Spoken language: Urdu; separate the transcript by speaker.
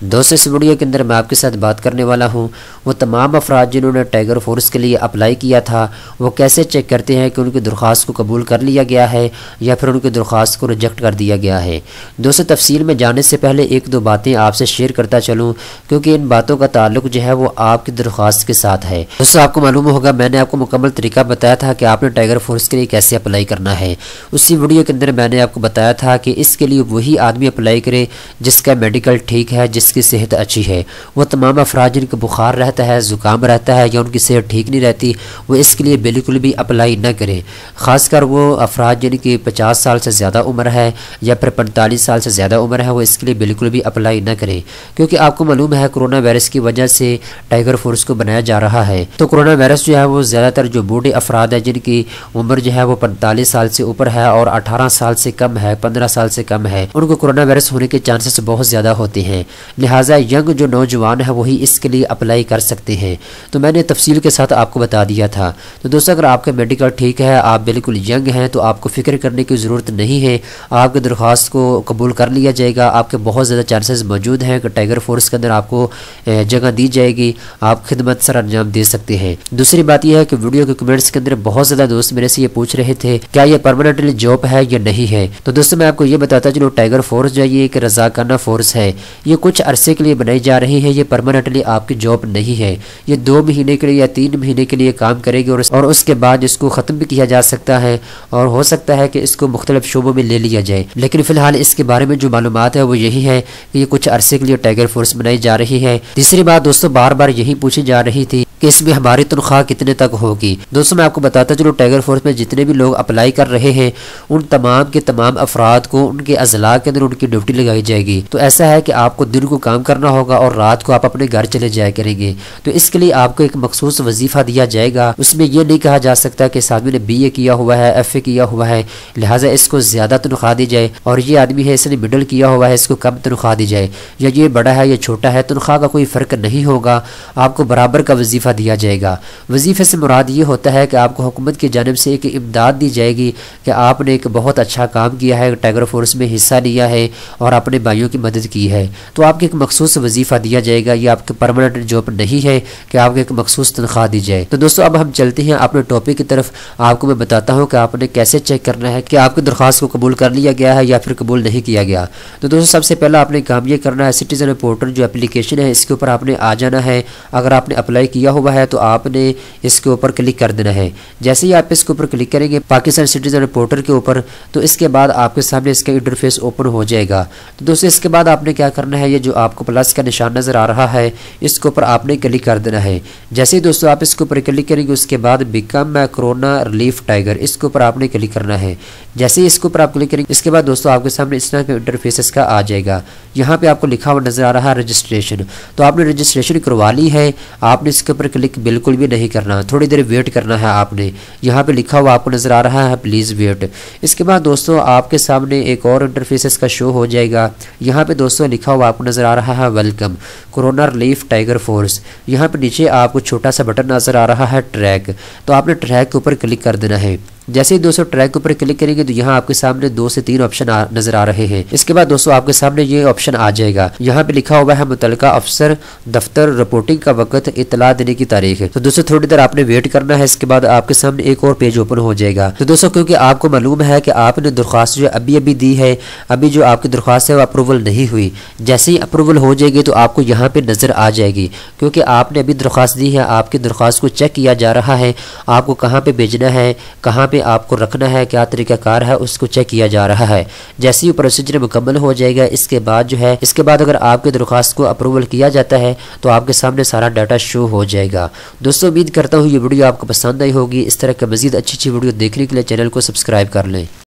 Speaker 1: دوست اس ویڈیو کے اندر میں آپ کے ساتھ بات کرنے والا ہوں۔ وہ تمام افراد جنہوں نے ٹائیگر فورس کے لیے اپلائی کیا تھا، وہ کیسے چیک کرتے ہیں کہ ان کی درخواست کو قبول کر لیا گیا ہے یا پھر ان کی درخواست کو ریجیکٹ کر دیا گیا ہے؟ دوست تفصیل میں جانے سے پہلے ایک دو باتیں آپ سے شیئر کرتا چلوں، کیونکہ ان باتوں کا تعلق جو ہے وہ آپ کی درخواست کے ساتھ ہے۔ دوستوں آپ کو معلوم ہوگا، میں نے آپ کو مکمل طریقہ بتایا تھا کہ آپ نے ٹائیگر فورس کے لیے کیسے اپلائی کرنا ہے۔ اسی ویڈیو کے اندر میں نے آپ کو بتایا تھا کہ اس کے لیے وہی آدمی اپلائی کرے جس کا میڈیکل ٹھیک ہے، جس کی صحت اچھی ہے۔ وہ تمام افراد جن کا بخار رہتا ہے، زکام رہتا ہے یا ان کی صحت ٹھیک نہیں رہتی، وہ اس کے لیے بالکل بھی اپلائی نہ کریں۔ خاص کر وہ افراد جن کی پچاس سال سے زیادہ عمر ہے یا پھر پینتالیس سال سے زیادہ عمر ہے، وہ اس کے لیے بالکل بھی اپلائی نہ کریں۔ کیونکہ آپ کو معلوم ہے، کرونا وائرس کی وجہ سے ٹائیگر فورس کو بنایا جا رہا ہے۔ تو کرونا وائرس جو ہے، وہ زیادہ تر جو بوڑھے افراد ہیں، جن کی عمر جو ہے، وہ پینتالیس سال سے اوپر ہے اور اٹھارہ سال سے کم ہے، پندرہ سال سے کم ہے۔ ان کو کرونا وائرس ہونے کے چانسز بہت زیادہ ہوتے ہیں۔ لہٰذا ینگ جو نوجوان ہے وہی اس کے لیے اپلائی کر سکتے ہیں۔ تو میں نے تفصیل کے ساتھ آپ کو بتا دیا تھا۔ تو دوستو، اگر آپ کا میڈیکل ٹھیک ہے، آپ بالکل ینگ ہیں، تو آپ کو فکر کرنے کی ضرورت نہیں ہے۔ آپ کی درخواست کو قبول کر لیا جائے گا۔ آپ کے بہت زیادہ چانسز موجود ہیں۔ کہ ٹائیگر فورس کے اندر آپ کو جگہ دی جائے گی، آپ خدمت سر انجام دے سکتے ہیں۔ دوسری بات یہ ہے کہ ویڈیو کے کمنٹس کے اندر بہت زیادہ دوست میرے سے یہ پوچھ رہے تھے، کیا یہ پرماننٹلی جاب ہے یا نہیں ہے؟ تو دوستو، میں آپ کو یہ بتاتا چلو ٹائیگر فورس جو ہے، یہ ایک رضاکانہ فورس ہے۔ یہ کچھ عرصے کے لیے بنائی جا رہی ہے، یہ پرماننٹلی آپ کی جاب نہیں ہے۔ یہ دو مہینے کے لیے یا تین مہینے کے لیے کام کرے گی اور اس کے بعد اس کو ختم بھی کیا جا سکتا ہے اور ہو سکتا ہے کہ اس کو مختلف شعبوں میں لے لیا جائے۔ لیکن فی الحال اس کے بارے میں جو معلومات ہے وہ یہی ہے کہ یہ کچھ عرصے کے لیے ٹائیگر فورس بنائی جا رہی ہے۔ تیسری بات دوستو، بار بار یہی پوچھی جا رہی تھی کہ اس میں ہماری تنخواہ کتنے تک ہوگی۔ دوستوں میں آپ کو بتاتا چلو ٹائیگر فورس میں جتنے بھی لوگ اپلائی کر رہے ہیں، ان تمام کے تمام افراد کو، ان کے اضلاع کے اندر ان کی ڈیوٹی لگائی جائے گی۔ تو ایسا ہے کہ آپ کو دن کو کام کرنا ہوگا اور رات کو آپ اپنے گھر چلے جائے کریں گے۔ تو اس کے لیے آپ کو ایک مخصوص وظیفہ دیا جائے گا۔ اس میں یہ نہیں کہا جا سکتا کہ اس آدمی نے بی اے کیا ہوا ہے ایف اے کیا ہوا ہے۔ لہٰذا اس کو زیادہ تنخواہ دی جائے۔ اور یہ آدمی ہے، اس نے مڈل کیا ہوا ہے، اس کو کم تنخواہ دی جائے۔ یا یہ بڑا ہے یا چھوٹا ہے، تنخواہ کا کوئی فرق نہیں ہوگا۔ آپ کو برابر کا وظیفہ دیا جائے گا۔ وظیفے سے مراد یہ ہوتا ہے کہ آپ کو حکومت کی جانب سے ایک امداد دی جائے گی کہ آپ نے ایک بہت اچھا کام کیا ہے ٹائیگر فورس میں حصہ لیا ہے اور اپنے بھائیوں کی مدد کی ہے۔ تو آپ کو ایک مخصوص وظیفہ دیا جائے گا، یہ آپ کے پرماننٹ جاب نہیں ہے کہ آپ کو ایک مخصوص تنخواہ دی جائے۔ تو دوستو، اب ہم چلتے ہیں اپنے ٹاپک کی طرف۔ آپ کو میں بتاتا ہوں کہ آپ نے کیسے چیک کرنا ہے کہ آپ کی درخواست کو قبول کر لیا گیا ہے یا پھر قبول نہیں کیا گیا۔ تو دوستو، سب سے پہلا آپ نے کام یہ کرنا ہے سٹیزن پورٹل جو اپلیکیشن ہے، اس کے اوپر آپ نے آ جانا ہے۔ اگر آپ نے اپلائی کیا ہوا ہے تو آپ نے اس کے اوپر کلک کر دینا ہے۔ جیسے ہی آپ اس کے اوپر کلک کریں گے پاکستان سٹیزن پورٹل کے اوپر، تو اس کے بعد آپ کے سامنے اس کا انٹرفیس اوپن ہو جائے گا۔ تو دوستو، اس کے بعد آپ نے کیا کرنا ہے، یہ جو جو آپ کو پلس کا نشان نظر آ رہا ہے، اس کے اوپر آپ نے کلک کر دینا ہے۔ جیسے ہی دوستو آپ اس کے اوپر کلک کریں گے، اس کے بعد بیکم کرونا ریلیف ٹائیگر اس کے اوپر آپ نے کلک کرنا ہے۔ جیسے ہی اس کے اوپر آپ کلک کریں گے، اس کے بعد دوستو آپ کے سامنے اس طرح کا انٹرفیس اس کا آ جائے گا۔ یہاں پہ آپ کو لکھا ہوا نظر آ رہا ہے رجسٹریشن تو آپ نے رجسٹریشن کروا لی ہے، آپ نے اس کے اوپر کلک بالکل بھی نہیں کرنا۔ تھوڑی دیر ویٹ کرنا ہے آپ نے۔ یہاں پہ لکھا ہوا آپ کو نظر آ رہا ہے پلیز ویٹ اس کے بعد دوستو آپ کے سامنے ایک اور انٹرفیس اس کا شو ہو جائے گا۔ یہاں پہ دوستو لکھا ہوا آپ کو نظر آ رہا ہے welcome corona relief tiger force یہاں پہ نیچے آپ کو چھوٹا سا بٹن نظر آ رہا ہے ٹریک تو آپ نے ٹریک کے اوپر کلک کر دینا ہے۔ جیسے ہی دوستو ٹریک اوپر کلک کریں گے تو یہاں آپ کے سامنے دو سے تین آپشن نظر آ رہے ہیں۔ اس کے بعد دوستو آپ کے سامنے یہ آپشن آ جائے گا۔ یہاں پہ لکھا ہوا ہے، متعلقہ افسر دفتر رپورٹنگ کا وقت، اطلاع دینے کی تاریخ۔ تو دوستو تھوڑی دیر آپ نے ویٹ کرنا ہے، اس کے بعد آپ کے سامنے ایک اور پیج اوپن ہو جائے گا۔ تو دوستو کیونکہ آپ کو معلوم ہے کہ آپ نے درخواست جو ابھی ابھی دی ہے، ابھی جو آپ کی درخواست ہے وہ اپروول نہیں ہوئی۔ جیسے ہی اپروول ہو جائے گی تو آپ کو یہاں پہ نظر آ جائے گی۔ کیونکہ آپ نے ابھی درخواست دی ہے، آپ کی درخواست کو چیک کیا جا رہا ہے، آپ کو کہاں پہ بھیجنا ہے، کہاں پہ آپ کو رکھنا ہے، کیا طریقہ کار ہے، اس کو چیک کیا جا رہا ہے۔ جیسے ہی پروسیجر مکمل ہو جائے گا، اس کے بعد جو ہے، اس کے بعد اگر آپ کی درخواست کو اپروول کیا جاتا ہے، تو آپ کے سامنے سارا ڈاٹا شو ہو جائے گا۔ دوستو، امید کرتا ہوں یہ ویڈیو آپ کو پسند آئی ہوگی۔ اس طرح کے مزید اچھی اچھی ویڈیو دیکھنے کے لیے چینل کو سبسکرائب کر لیں۔